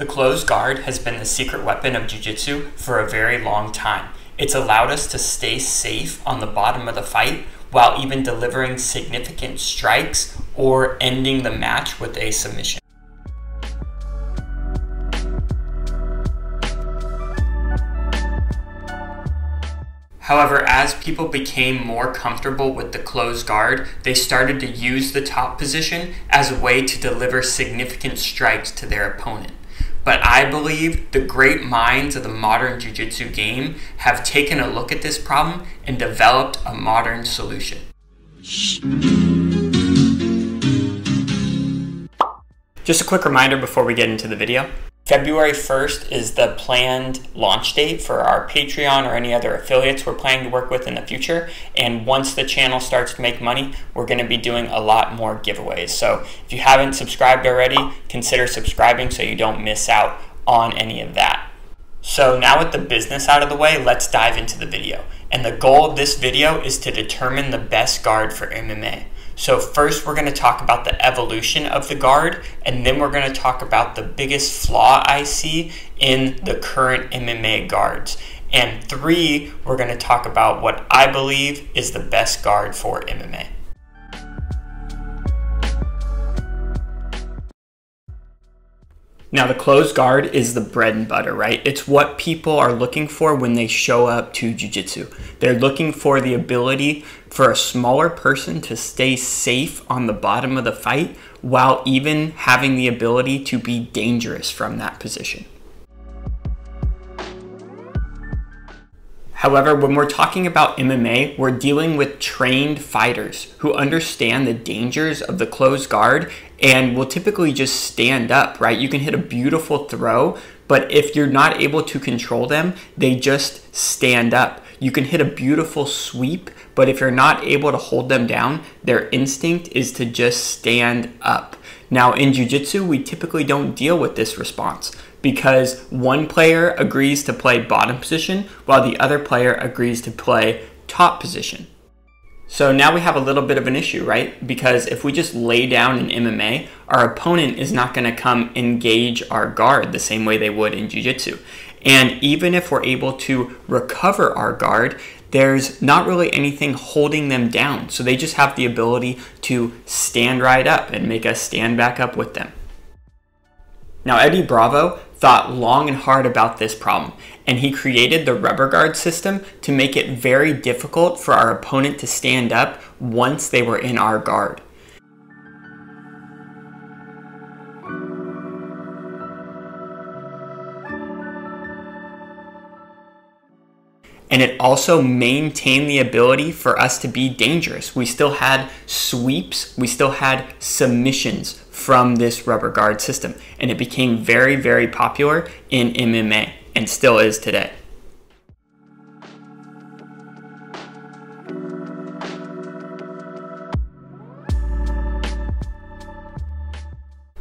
The closed guard has been the secret weapon of Jiu Jitsu for a very long time. It's allowed us to stay safe on the bottom of the fight while even delivering significant strikes or ending the match with a submission. However, as people became more comfortable with the closed guard, they started to use the top position as a way to deliver significant strikes to their opponent. But I believe the great minds of the modern Jiu Jitsu game have taken a look at this problem and developed a modern solution. Just a quick reminder before we get into the video. February 1st is the planned launch date for our Patreon or any other affiliates we're planning to work with in the future. And once the channel starts to make money, we're going to be doing a lot more giveaways. So if you haven't subscribed already, consider subscribing so you don't miss out on any of that. So now with the business out of the way, let's dive into the video. And the goal of this video is to determine the best guard for MMA. So first we're going to talk about the evolution of the guard, and then we're going to talk about the biggest flaw I see in the current MMA guards. And three, we're going to talk about what I believe is the best guard for MMA. Now, the closed guard is the bread and butter, right? It's what people are looking for when they show up to Jiu Jitsu. They're looking for the ability for a smaller person to stay safe on the bottom of the fight while even having the ability to be dangerous from that position. However, when we're talking about MMA, we're dealing with trained fighters who understand the dangers of the closed guard and will typically just stand up, right? You can hit a beautiful throw, but if you're not able to control them, they just stand up. You can hit a beautiful sweep, but if you're not able to hold them down, their instinct is to just stand up. Now, in Jiu Jitsu, we typically don't deal with this response because one player agrees to play bottom position while the other player agrees to play top position. So now we have a little bit of an issue, right? Because if we just lay down in MMA, our opponent is not going to come engage our guard the same way they would in Jiu Jitsu. And even if we're able to recover our guard, there's not really anything holding them down. So they just have the ability to stand right up and make us stand back up with them. Now, Eddie Bravo thought long and hard about this problem, and he created the rubber guard system to make it very difficult for our opponent to stand up once they were in our guard. and it also maintained the ability for us to be dangerous. We still had sweeps, we still had submissions from this rubber guard system, and it became very, very popular in MMA and still is today.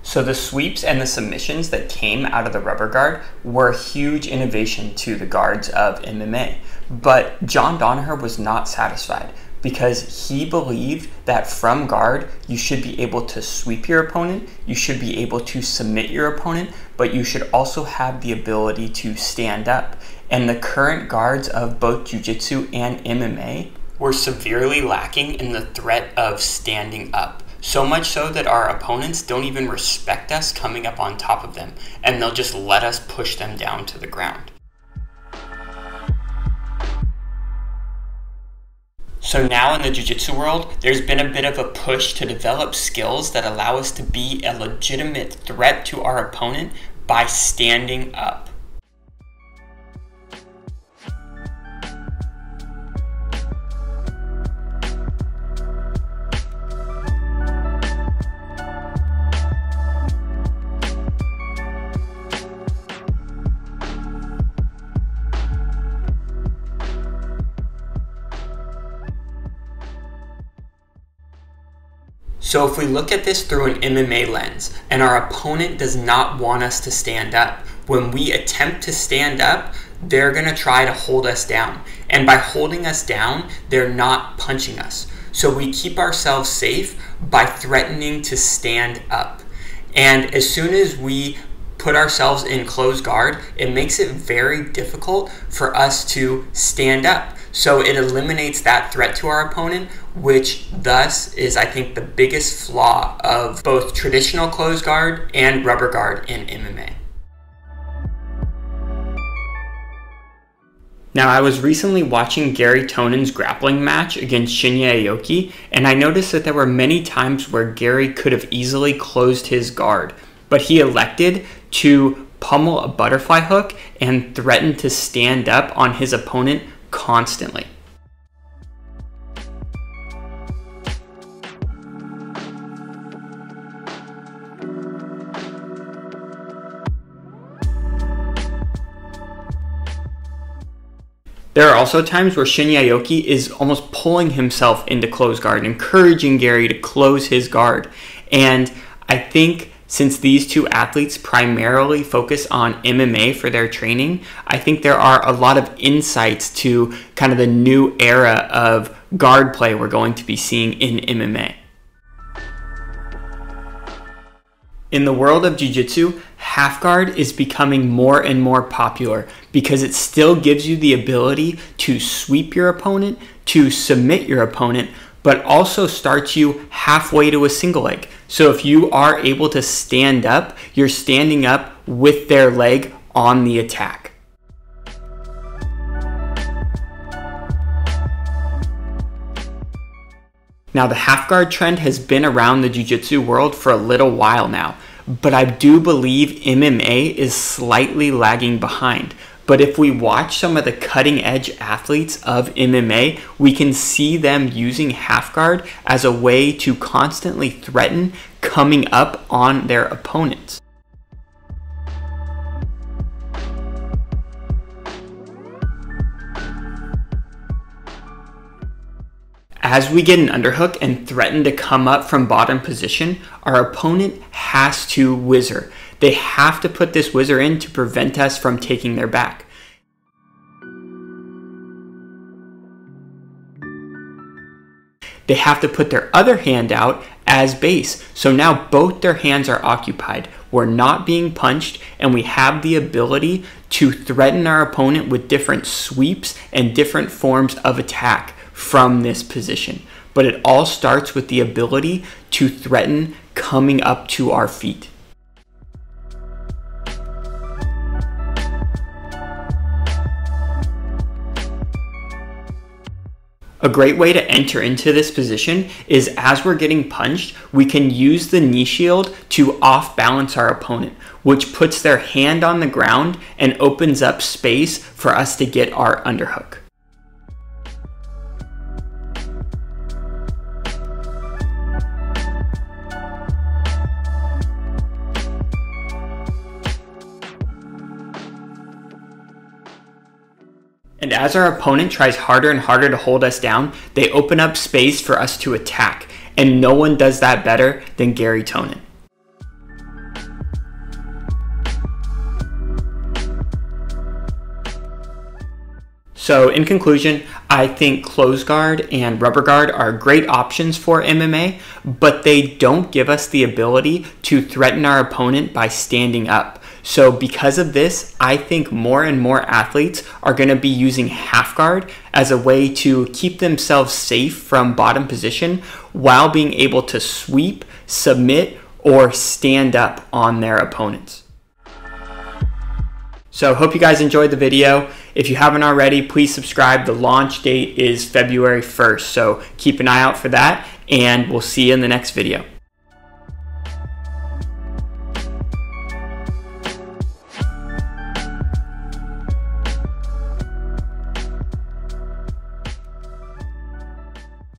So the sweeps and the submissions that came out of the rubber guard were a huge innovation to the guards of MMA. But John Danaher was not satisfied because he believed that from guard you should be able to sweep your opponent, you should be able to submit your opponent, but you should also have the ability to stand up. And the current guards of both jiu-jitsu and MMA were severely lacking in the threat of standing up. So much so that our opponents don't even respect us coming up on top of them, and they'll just let us push them down to the ground. So now in the jiu-jitsu world, there's been a bit of a push to develop skills that allow us to be a legitimate threat to our opponent by standing up. So if we look at this through an MMA lens and our opponent does not want us to stand up, when we attempt to stand up, they're going to try to hold us down. And by holding us down, they're not punching us. So we keep ourselves safe by threatening to stand up. And as soon as we put ourselves in closed guard, it makes it very difficult for us to stand up. So it eliminates that threat to our opponent, which thus is, I think, the biggest flaw of both traditional closed guard and rubber guard in MMA. Now, I was recently watching Garry Tonon's grappling match against Shinya Aoki, and I noticed that there were many times where Garry could have easily closed his guard, but he elected to pummel a butterfly hook and threaten to stand up on his opponent constantly. There are also times where Shinya Aoki is almost pulling himself into close guard, and encouraging Garry to close his guard. And I think since these two athletes primarily focus on MMA for their training, I think there are a lot of insights to kind of the new era of guard play we're going to be seeing in MMA. In the world of Jiu Jitsu, half guard is becoming more and more popular because it still gives you the ability to sweep your opponent, to submit your opponent, but also starts you halfway to a single leg. So if you are able to stand up, you're standing up with their leg on the attack. Now, the half guard trend has been around the jiu jitsu world for a little while now, but I do believe MMA is slightly lagging behind. But if we watch some of the cutting edge athletes of MMA, we can see them using half guard as a way to constantly threaten coming up on their opponents. As we get an underhook and threaten to come up from bottom position, our opponent has to whizzer. They have to put this whizzer in to prevent us from taking their back. They have to put their other hand out as base. So now both their hands are occupied. We're not being punched, and we have the ability to threaten our opponent with different sweeps and different forms of attack from this position. But it all starts with the ability to threaten coming up to our feet. A great way to enter into this position is as we're getting punched, we can use the knee shield to off balance our opponent, which puts their hand on the ground and opens up space for us to get our underhook. And as our opponent tries harder and harder to hold us down, they open up space for us to attack. And no one does that better than Garry Tonon. So in conclusion, I think close guard and rubber guard are great options for MMA, but they don't give us the ability to threaten our opponent by standing up. So because of this, I think more and more athletes are going to be using half guard as a way to keep themselves safe from bottom position while being able to sweep, submit, or stand up on their opponents. So hope you guys enjoyed the video. If you haven't already, please subscribe. The launch date is February 1st, so keep an eye out for that, and we'll see you in the next video.